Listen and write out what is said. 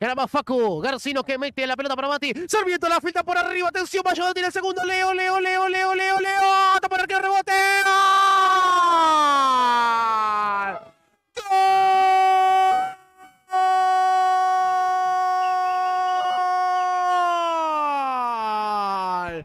Era más Facu. Garcino que mete la pelota para Mati. Sarmiento la filtra por arriba. Atención, Valladolid en el segundo. Leo, Leo, Leo, Leo, Leo, Leo. Ball